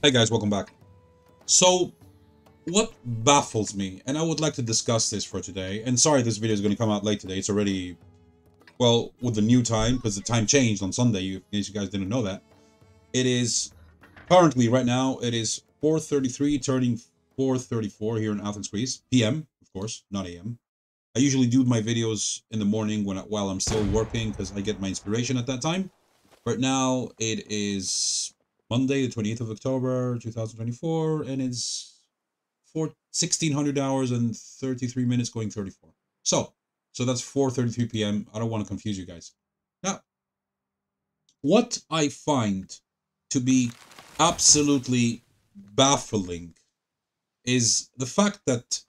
Hey guys, welcome back. So, what baffles me, and I would like to discuss this for today, and sorry this video is going to come out late today, it's already, well, with the new time, because the time changed on Sunday, in case you guys didn't know that. It is, currently, right now, it is 4.33, turning 4.34 here in Athens, Greece, PM, of course, not AM. I usually do my videos in the morning when while I'm still working, because I get my inspiration at that time. Right now, it is Monday, the 28th of October, 2024, and it's for 1600 hours and 33 minutes going 34. So, so that's 4:33 p.m. I don't want to confuse you guys. Now, what I find to be absolutely baffling is the fact that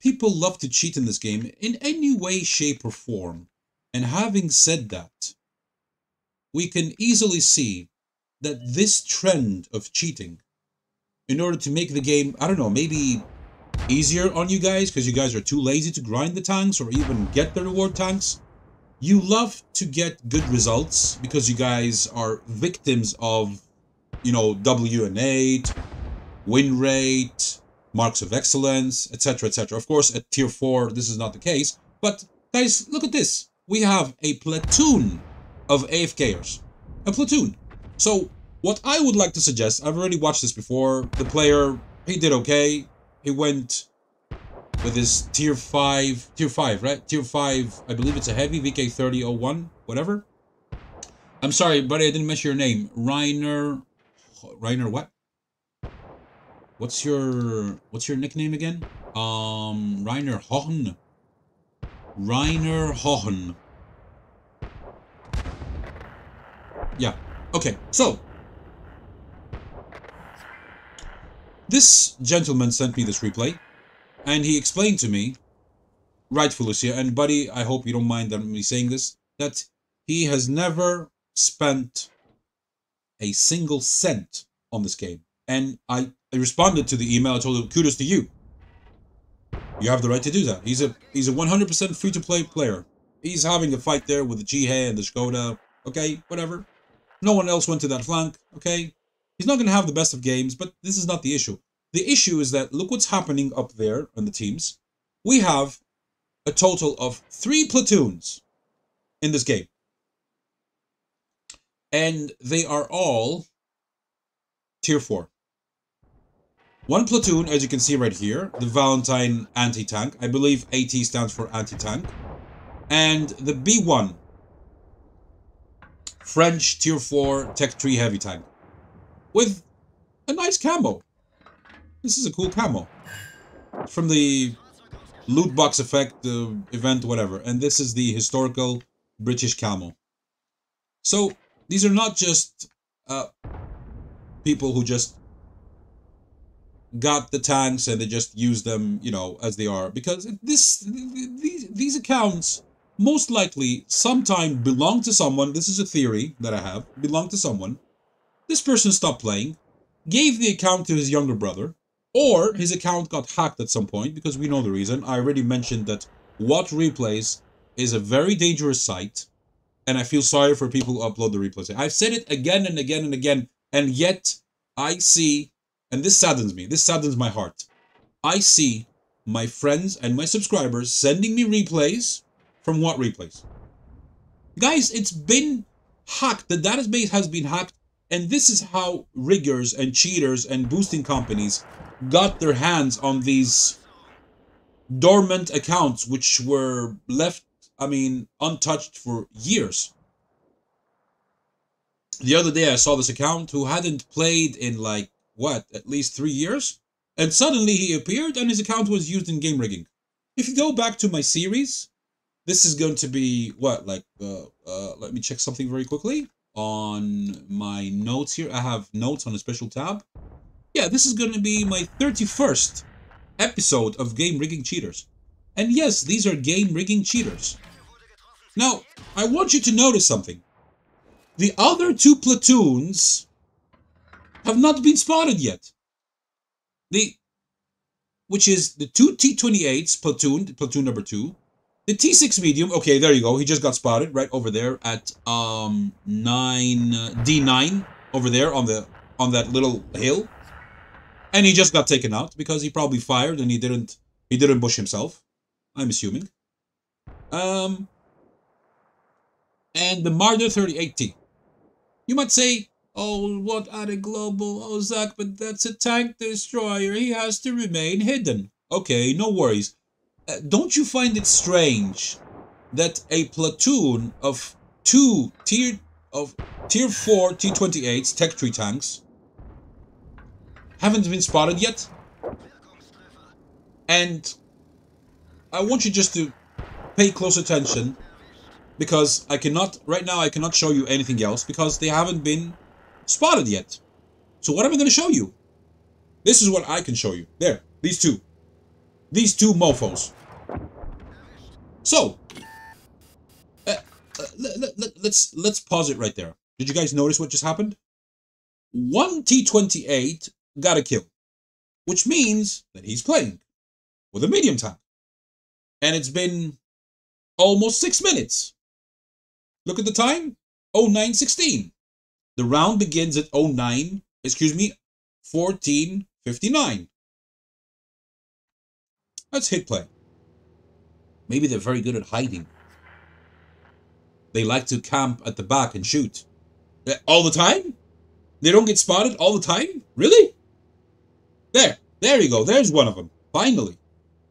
people love to cheat in this game in any way, shape, or form. And having said that, we can easily see that this trend of cheating in order to make the game, I don't know, maybe easier on you guys because you guys are too lazy to grind the tanks or even get the reward tanks. You love to get good results because you guys are victims of, you know, WN8, win rate, marks of excellence, etc., etc. Of course, at tier 4, this is not the case. But guys, look at this. We have a platoon of AFKers. A platoon. So, what I would like to suggest, I've already watched this before. The player, he did okay. He went with his tier 5, tier 5, right? Tier 5, I believe it's a heavy, VK3001, whatever. I'm sorry, buddy, I didn't mention your name. Reiner, Reiner what? What's your, what's your nickname again? Um, Reiner Hohn. Reiner Hohn. Yeah, okay, so, This gentleman sent me this replay, and he explained to me, rightfully so, and buddy, I hope you don't mind me saying this, that he has never spent a single cent on this game. And I, I responded to the email, I told him, kudos to you. You have the right to do that. He's a he's a 100% free-to-play player. He's having a fight there with the Jihe and the Skoda. Okay, whatever. No one else went to that flank. Okay, He's not going to have the best of games, but this is not the issue. The issue is that look what's happening up there on the teams. We have a total of three platoons in this game. And they are all tier 4. One platoon, as you can see right here, the Valentine anti-tank. I believe AT stands for anti-tank. And the B1, French tier 4 Tech Tree heavy tank with a nice camo. This is a cool camo. From the loot box effect, the event, whatever. And this is the historical British camo. So, these are not just uh, people who just got the tanks and they just use them, you know, as they are. Because this, these, these accounts most likely sometime belong to someone. This is a theory that I have. Belong to someone this person stopped playing, gave the account to his younger brother, or his account got hacked at some point because we know the reason. I already mentioned that WoT Replays is a very dangerous site, and I feel sorry for people who upload the replays. I've said it again and again and again, and yet I see, and this saddens me, this saddens my heart. I see my friends and my subscribers sending me replays from WoT Replays. Guys, it's been hacked. The database has been hacked and this is how riggers and cheaters and boosting companies got their hands on these dormant accounts which were left, I mean, untouched for years. The other day I saw this account who hadn't played in like, what, at least three years? And suddenly he appeared and his account was used in game rigging. If you go back to my series, this is going to be, what, like, uh, uh, let me check something very quickly on my notes here. I have notes on a special tab. Yeah, this is going to be my 31st episode of Game Rigging Cheaters. And yes, these are game rigging cheaters. Now, I want you to notice something. The other two platoons have not been spotted yet. The, which is the two T-28s platoon, platoon number two, the T6 medium, okay, there you go. He just got spotted right over there at um 9 uh, D9 over there on the on that little hill. and he just got taken out because he probably fired and he didn't he didn't bush himself. I'm assuming. Um, and the Marder 38T. You might say, oh, what are the global? Zach, but that's a tank destroyer. He has to remain hidden. Okay, no worries. Uh, don't you find it strange that a platoon of two tier of tier 4 T-28s tech tree tanks haven't been spotted yet? And I want you just to pay close attention because I cannot, right now I cannot show you anything else because they haven't been spotted yet. So what am I going to show you? This is what I can show you. There, these two. These two mofos. So, uh, uh, let, let, let, let's let's pause it right there. Did you guys notice what just happened? One T-28 got a kill, which means that he's playing with a medium tank. And it's been almost six minutes. Look at the time, 0916. The round begins at 09, excuse me, 1459. Let's hit play. Maybe they're very good at hiding. They like to camp at the back and shoot. Uh, all the time? They don't get spotted all the time? Really? There. There you go. There's one of them. Finally.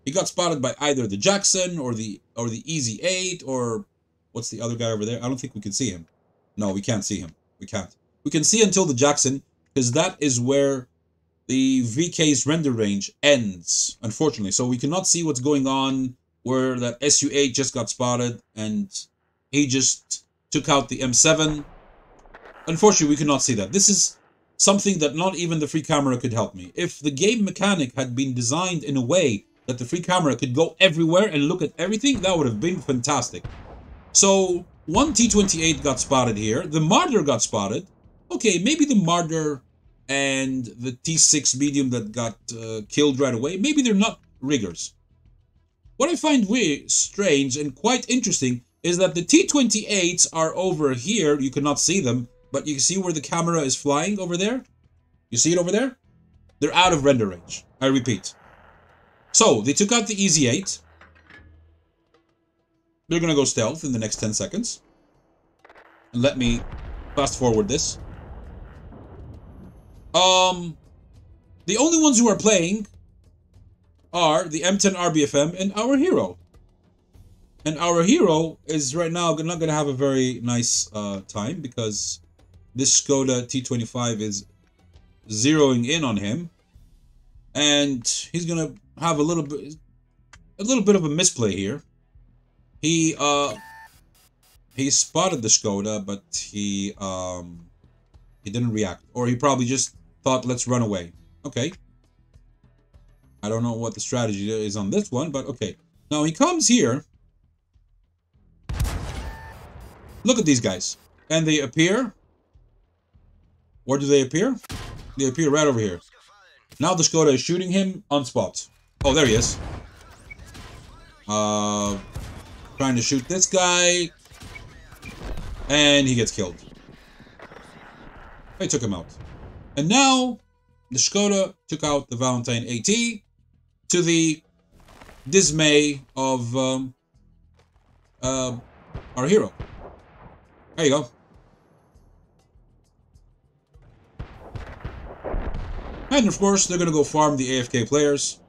He got spotted by either the Jackson or the or the Easy 8 or what's the other guy over there? I don't think we can see him. No, we can't see him. We can't. We can see until the Jackson because that is where the VK's render range ends, unfortunately. So we cannot see what's going on where that SU-8 just got spotted and he just took out the M7. Unfortunately, we cannot see that. This is something that not even the free camera could help me. If the game mechanic had been designed in a way that the free camera could go everywhere and look at everything, that would have been fantastic. So, one T-28 got spotted here. The Marder got spotted. Okay, maybe the Marder and the T6 medium that got uh, killed right away, maybe they're not riggers. What I find weird, strange and quite interesting is that the T-28s are over here. You cannot see them, but you can see where the camera is flying over there. You see it over there? They're out of render range. I repeat. So, they took out the Easy 8. They're going to go stealth in the next 10 seconds. And let me fast forward this. Um, the only ones who are playing are the M10 RBFM and our hero. And our hero is right now not going to have a very nice uh, time because this Skoda T25 is zeroing in on him. And he's going to have a little bit a little bit of a misplay here. He uh he spotted the Skoda, but he um he didn't react. Or he probably just thought let's run away. Okay. I don't know what the strategy is on this one, but okay. Now he comes here. Look at these guys. And they appear. Where do they appear? They appear right over here. Now the Skoda is shooting him on spot. Oh, there he is. Uh, trying to shoot this guy. And he gets killed. I took him out. And now, the Skoda took out the Valentine AT to the dismay of um, uh, our hero. There you go. And of course, they're going to go farm the AFK players.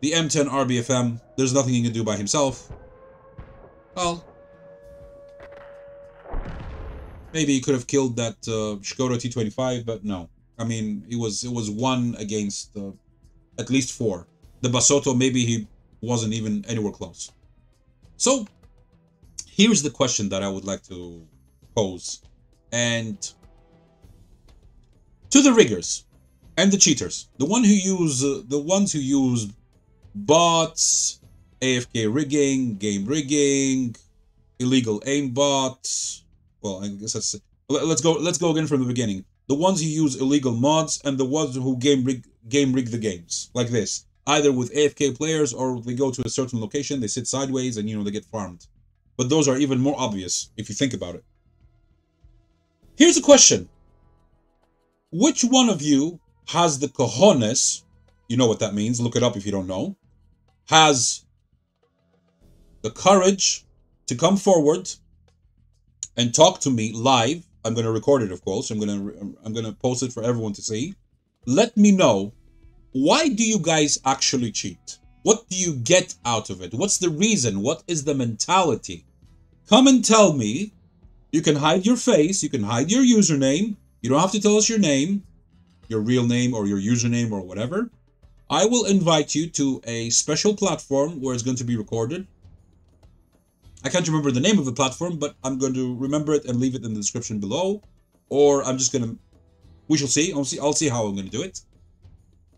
The M10 RBFM, there's nothing he can do by himself. Well, maybe he could have killed that uh, Skoda T25, but no. I mean, it was it was one against uh, at least four. The Basoto, maybe he wasn't even anywhere close. So, here's the question that I would like to pose. And to the riggers and the cheaters, the one who use uh, the ones who use bots, AFK rigging, game rigging, illegal aim bots. Well, I guess that's let's go. Let's go again from the beginning. The ones who use illegal mods and the ones who game rig game rig the games like this, either with AFK players or they go to a certain location, they sit sideways and you know they get farmed. But those are even more obvious if you think about it. Here's a question: Which one of you has the cojones, you know what that means, look it up if you don't know, has the courage to come forward and talk to me live. I'm going to record it, of course. I'm going to I'm going to post it for everyone to see. Let me know why do you guys actually cheat? What do you get out of it? What's the reason? What is the mentality? Come and tell me. You can hide your face, you can hide your username. You don't have to tell us your name, your real name or your username or whatever. I will invite you to a special platform where it's going to be recorded. I can't remember the name of the platform, but I'm going to remember it and leave it in the description below. Or I'm just going to... We shall see. I'll see, I'll see how I'm going to do it.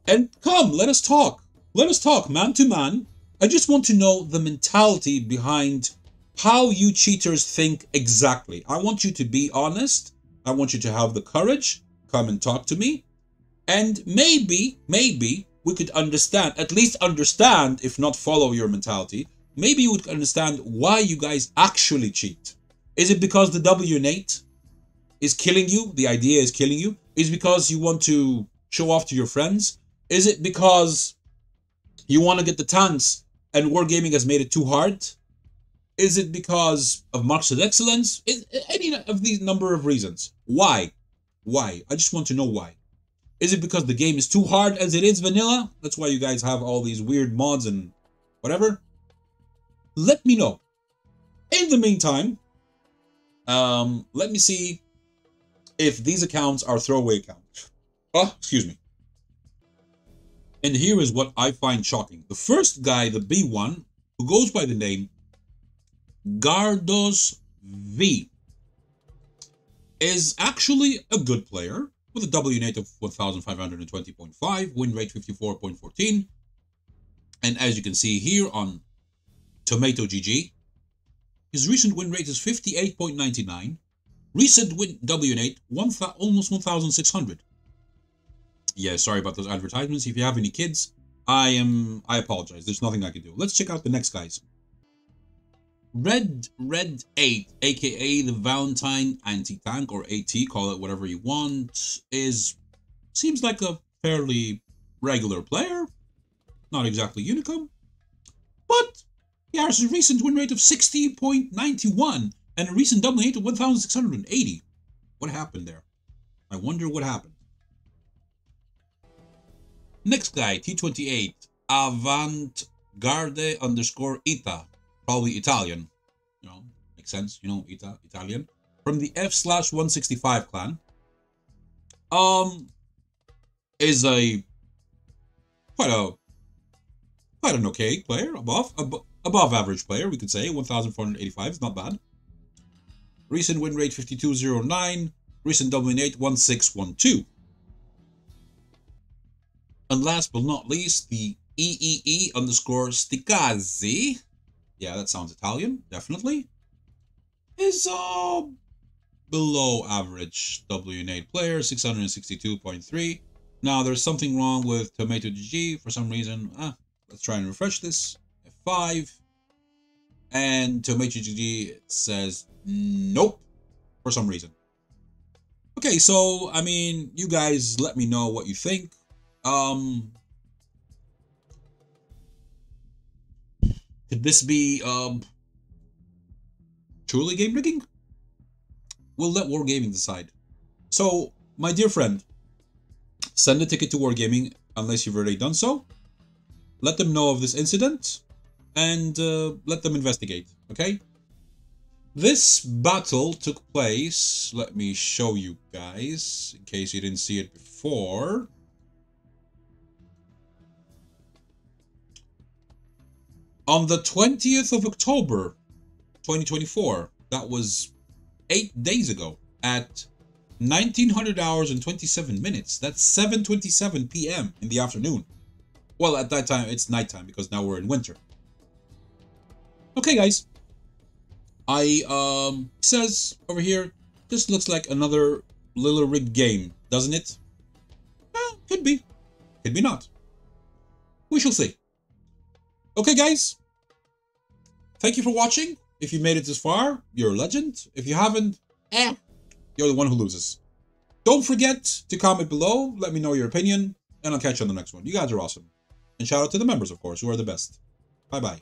And come, let us talk. Let us talk man to man. I just want to know the mentality behind how you cheaters think exactly. I want you to be honest. I want you to have the courage. Come and talk to me. And maybe, maybe we could understand, at least understand, if not follow your mentality, maybe you would understand why you guys actually cheat. Is it because the WN8 is killing you? The idea is killing you? Is because you want to show off to your friends? Is it because you want to get the tanks and wargaming has made it too hard? Is it because of marks excellence? Is, any of these number of reasons. Why? Why? I just want to know why. Is it because the game is too hard as it is vanilla? That's why you guys have all these weird mods and whatever? Let me know. In the meantime, um, let me see if these accounts are throwaway accounts. Oh, excuse me. And here is what I find shocking. The first guy, the B1, who goes by the name Gardos V, is actually a good player with a W net of 1520.5, win rate 54.14. And as you can see here on Tomato GG, his recent win rate is 58.99. Recent win WN8, one almost 1,600 yeah, sorry about those advertisements. If you have any kids, I am I apologize. There's nothing I can do. Let's check out the next guys. Red Red 8, aka the Valentine anti-tank or AT, call it whatever you want, is seems like a fairly regular player. Not exactly Unicum. But he has a recent win rate of 60.91 and a recent double rate of 1,680. What happened there? I wonder what happened. Next guy, T28, Avant Garde underscore Ita. Probably Italian. You know, makes sense. You know, Ita, Italian. From the F slash 165 clan. Um, is a quite a quite an okay player, above ab above average player, we could say. 1,485 is not bad. Recent win rate 5209. Recent 8 1612. And last but not least, the EEE underscore Sticazzi. Yeah, that sounds Italian, definitely. Is uh, below average WN8 player, 662.3. Now, there's something wrong with Tomato GG for some reason. Ah, let's try and refresh this. F5. And Tomato GG says nope for some reason. Okay, so, I mean, you guys let me know what you think. Um, could this be um truly game rigging? We'll let Wargaming decide. So, my dear friend, send a ticket to Wargaming unless you've already done so. Let them know of this incident and uh, let them investigate, okay? This battle took place, let me show you guys, in case you didn't see it before. On the 20th of October, 2024, that was eight days ago, at 1900 hours and 27 minutes. That's 7.27 p.m. in the afternoon. Well, at that time, it's nighttime because now we're in winter. Okay, guys. I, um, says over here, this looks like another little Rig game, doesn't it? Well, could be. Could be not. We shall see. Okay, guys. Thank you for watching. If you made it this far, you're a legend. If you haven't, eh, you're the one who loses. Don't forget to comment below. Let me know your opinion, and I'll catch you on the next one. You guys are awesome. And shout out to the members, of course, who are the best. Bye bye.